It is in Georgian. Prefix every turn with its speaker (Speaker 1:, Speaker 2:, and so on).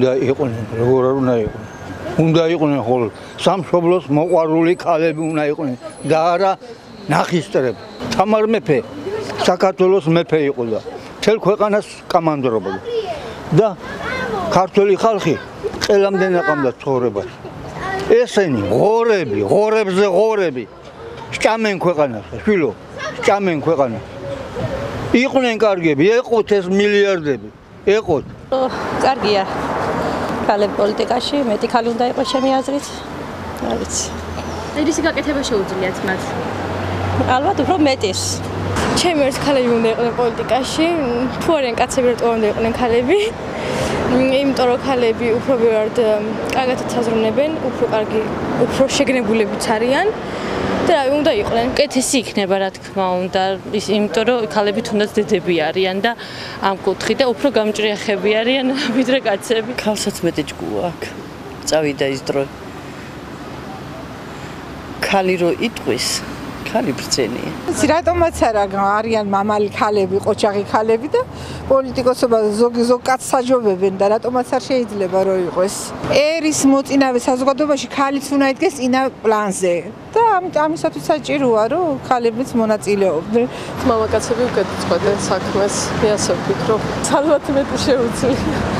Speaker 1: უნდა იყვნენ, როგორ არ უნდა იყვნენ. უნდა იყვნენ ხოლ სამშობლოს მოყვარული ქალები უნდა იყვნენ და არა ნახისტრები. თამარ მეფე საქართველოს მეფე იყო და თელ ქვეყანას კამანდრობდა. და ქართული ხალხი ყელამდე ნაყამდა ცხოვრებას. ესენი ღორები, ღორებზე ღორები სჭამენ ქვეყანას, შვილო, სჭამენ ქვეყანას. იყვნენ კარგები, ეყოთ ეს მილიარდები, ეყოთ.
Speaker 2: კარგია. ქალები პოლიტიკაში, მეტი ქალი უნდა იყოს ჩემი აზრით. არ ვიცი.
Speaker 3: რისი გაკეთება შეუძლიათ მათ?
Speaker 2: ალბათ უფრო მეტის.
Speaker 4: ჩემი ერთ ქალები უნდა იყვნენ პოლიტიკაში, თუ არიან კაცები რატო უნდა იყვნენ ქალები? იმიტომ რომ ქალები უფრო ბევრად კარგად აცაზრუნებენ, უფრო კარგი, უფრო შეგნებულებიც არიან. და რა უნდა იყვნენ?
Speaker 5: კეთესი იქნება რა თქმა უნდა, ის იმიტომ რომ ქალები თუნდაც დედები არიან და ამ კუთხით და უფრო გამჭრიახები არიან ვიდრე კაცები.
Speaker 6: ქალსაც მეტი ჭკუა აქვს. წავიდა ის დრო. ქალი რო იტყვის, ქალი ბრძენია.
Speaker 7: იცი რატომაც არა არიან მამალი ქალები, ყოჩაღი ქალები და პოლიტიკოსობა ზოგი ზოგ კაც საჯობებენ და რატომაც არ შეიძლება რომ იყოს. ერის მოწინავე საზოგადოებაში ქალიც უნდა იდგეს წინა პლანზე და ამ ამისათვის საჭიროა რომ ქალებიც მონაწილეობდნენ.
Speaker 8: მამაკაცები უკეთ წყვეტენ საქმეს, მე ასე ვფიქრობ. ალბათ მეტი შეუძლია.